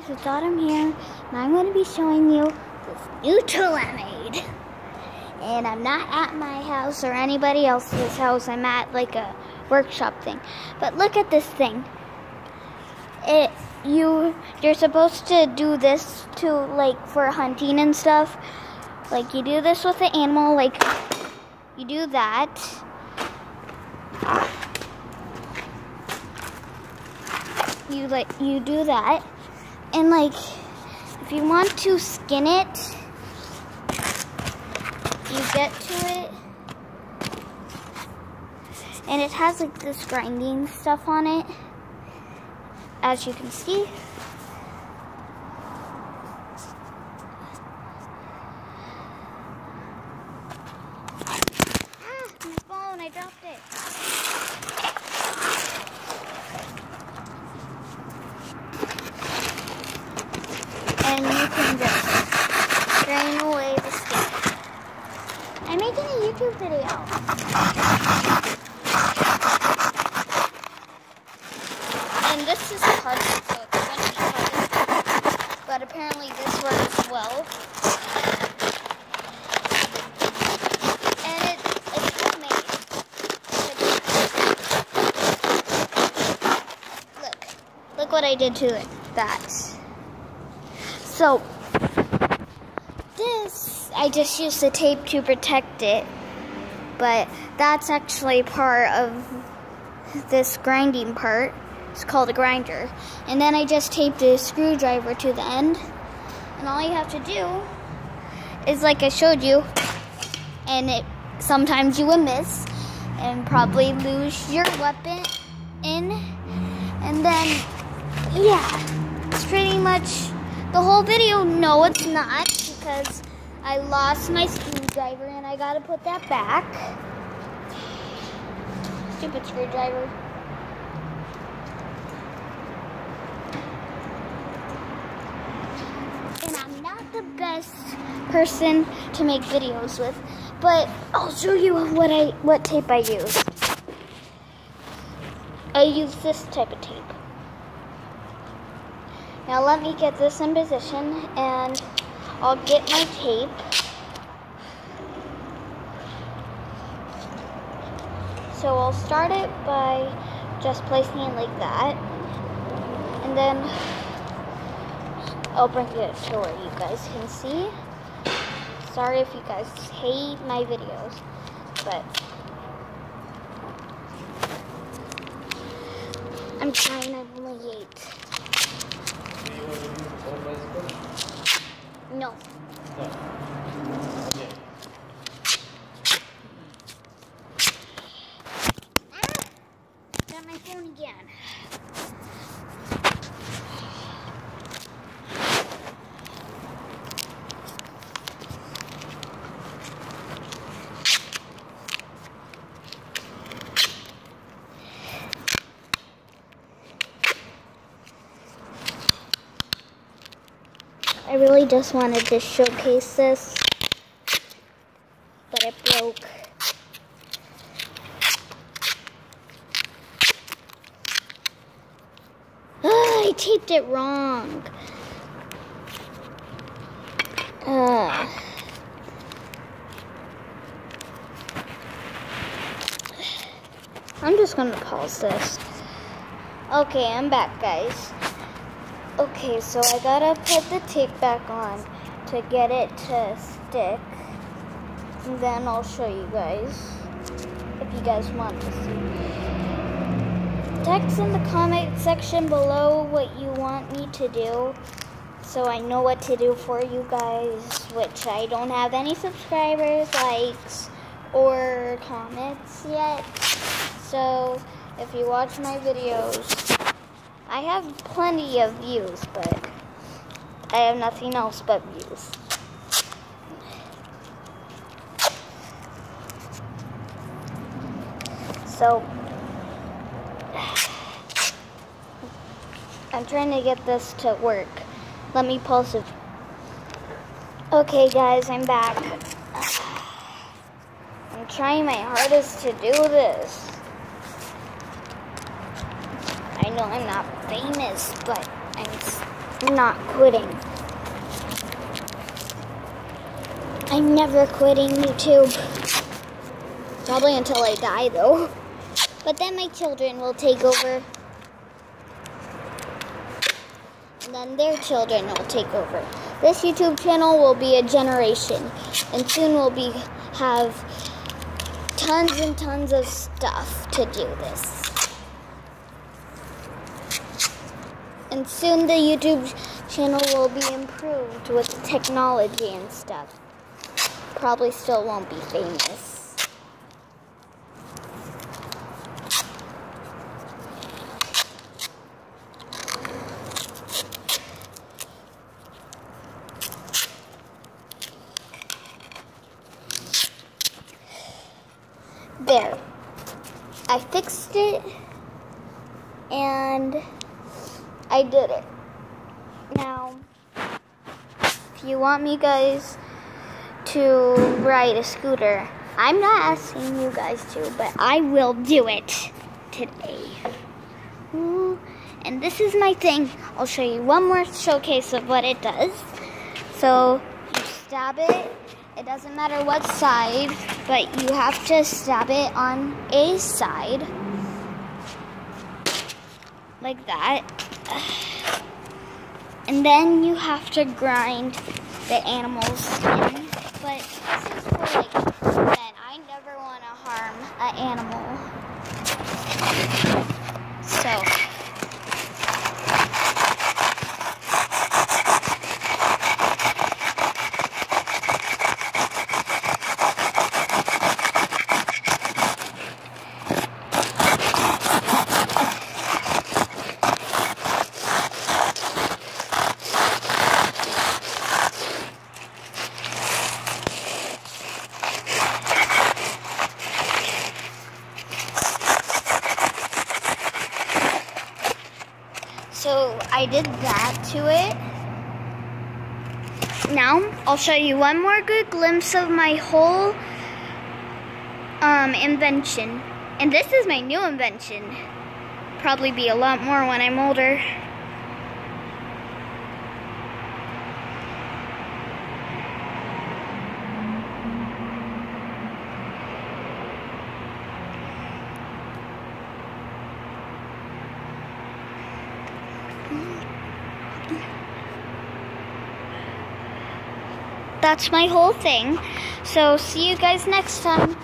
guys, it's Autumn here, and I'm going to be showing you this new tool I made. And I'm not at my house or anybody else's house. I'm at like a workshop thing. But look at this thing. It you you're supposed to do this to like for hunting and stuff. Like you do this with the animal, like you do that. You like you do that and like if you want to skin it you get to it. And it has like this grinding stuff on it as you can see ah, my phone, I dropped it. and you can just drain away the skin. I'm making a YouTube video. And this is hard, so it's going to be hard. But apparently this works well. What I did to it. That. So, this, I just used the tape to protect it, but that's actually part of this grinding part. It's called a grinder. And then I just taped a screwdriver to the end. And all you have to do is like I showed you, and it sometimes you will miss and probably lose your weapon in. And then, yeah, it's pretty much the whole video, no it's not, because I lost my screwdriver and I gotta put that back. Stupid screwdriver. And I'm not the best person to make videos with, but I'll show you what I what tape I use. I use this type of tape. Now let me get this in position and I'll get my tape. So I'll start it by just placing it like that. And then I'll bring it to where you guys can see. Sorry if you guys hate my videos, but I'm trying, I'm only eight. No. Ah! Got my phone again. I really just wanted to showcase this, but it broke. Ah, I taped it wrong. Uh. I'm just gonna pause this. Okay, I'm back, guys. Okay, so I gotta put the tape back on to get it to stick. And then I'll show you guys if you guys want to see. Text in the comment section below what you want me to do so I know what to do for you guys, which I don't have any subscribers, likes, or comments yet. So if you watch my videos, I have plenty of views, but I have nothing else but views. So, I'm trying to get this to work. Let me pulse it. Okay, guys, I'm back. I'm trying my hardest to do this. I know I'm not famous, but I'm not quitting. I'm never quitting YouTube. Probably until I die, though. But then my children will take over. And then their children will take over. This YouTube channel will be a generation. And soon we'll be have tons and tons of stuff to do this. And soon the YouTube channel will be improved with technology and stuff probably still won't be famous. There. I fixed it and I did it. Now, if you want me guys to ride a scooter. I'm not asking you guys to, but I will do it today. Ooh, and this is my thing. I'll show you one more showcase of what it does. So you stab it. It doesn't matter what side, but you have to stab it on a side. Like that. And then you have to grind the animal's skin but this is for like. I never want to harm an animal. So. So I did that to it. Now I'll show you one more good glimpse of my whole um, invention. And this is my new invention. Probably be a lot more when I'm older. That's my whole thing. So see you guys next time.